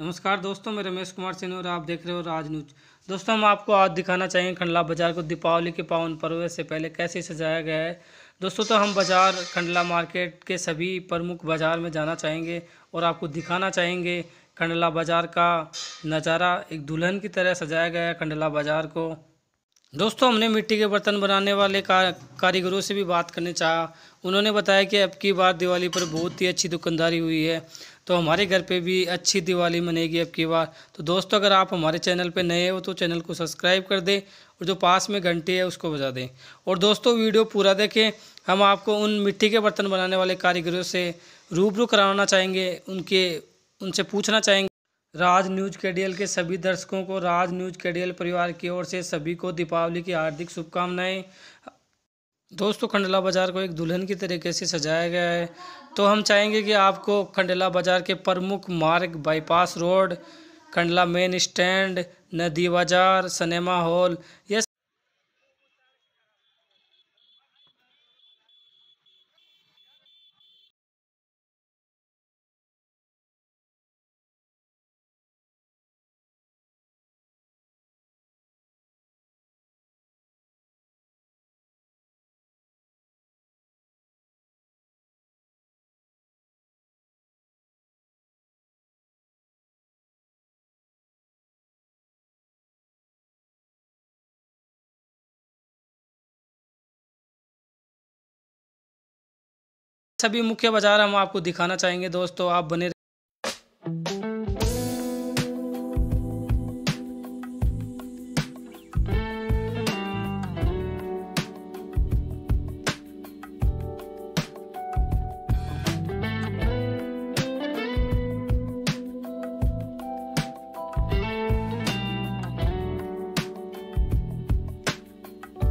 नमस्कार दोस्तों, मैं रमेश कुमार सिन्हा और आप देख रहे हो राज न्यूज़। दोस्तों, हम आपको आज दिखाना चाहेंगे खंडला बाज़ार को दीपावली के पावन पर्व से पहले कैसे सजाया गया है। दोस्तों तो हम बाज़ार, खंडला मार्केट के सभी प्रमुख बाज़ार में जाना चाहेंगे और आपको दिखाना चाहेंगे खंडला बाज़ार का नज़ारा एक दुल्हन की तरह सजाया गया है खंडला बाज़ार को। दोस्तों, हमने मिट्टी के बर्तन बनाने वाले का कारीगरों से भी बात करने चाहा। उन्होंने बताया कि अब की बार दिवाली पर बहुत ही अच्छी दुकानदारी हुई है। तो हमारे घर पे भी अच्छी दिवाली मनेगी अब की बार। तो दोस्तों, अगर आप हमारे चैनल पे नए हो तो चैनल को सब्सक्राइब कर दें और जो पास में घंटी है, उसको बजा दें। और दोस्तों, वीडियो पूरा देखें। हम आपको उन मिट्टी के बर्तन बनाने वाले कारीगरों से रूबरू कराना चाहेंगे। उनके, उनसे पूछना चाहेंगे राज न्यूज़ कैडियल के सभी दर्शकों को राज न्यूज़ कैडियल परिवार की ओर से सभी को दीपावली की हार्दिक शुभकामनाएँ। दोस्तों, खंडला बाज़ार को एक दुल्हन की तरीके से सजाया गया है। तो हम चाहेंगे कि आपको खंडला बाज़ार के प्रमुख मार्ग bypass road, Khandla main stand, नदी बाज़ार, सिनेमा हॉल यह सभी मुख्य बाज़ार हम आपको दिखाना चाहेंगे। दोस्तों आप बने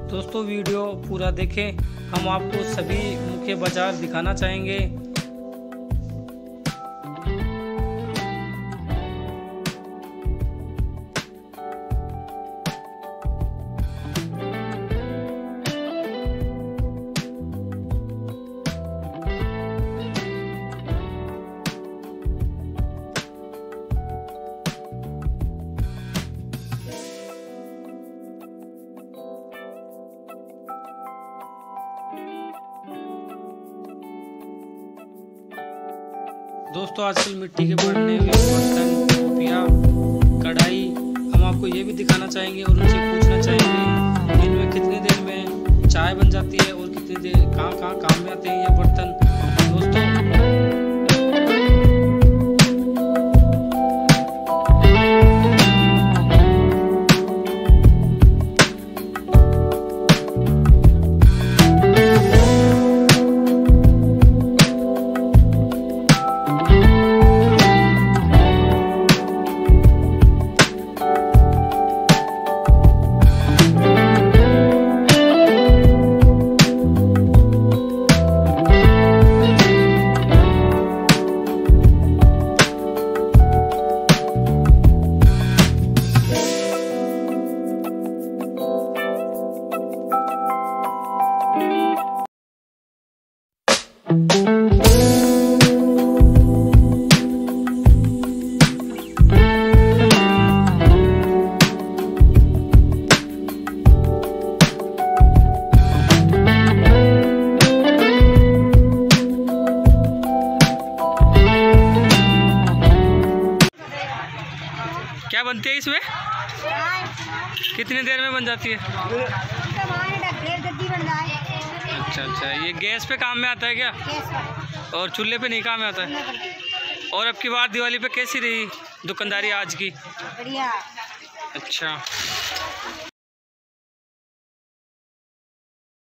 दोस्तों वीडियो पूरा देखें। हम आपको सभी मुख्य बाज़ार दिखाना चाहेंगे। दोस्तों, आजकल मिट्टी के बर्तने हुए बर्तन, टोपिया, कढ़ाई, हम आपको ये भी दिखाना चाहेंगे और उनसे पूछना चाहेंगे इनमें कितनी देर में चाय बन जाती है और कितनी देर कहाँ कहाँ काम में आते हैं ये बर्तन। दोस्तों क्या बनती है इसमें? कितनी देर में बन जाती है? अच्छा अच्छा। ये गैस पे काम में आता है क्या? और चूल्हे पे नहीं काम में आता है? और अब की बार दिवाली पे कैसी रही दुकानदारी आज की? बढ़िया। अच्छा।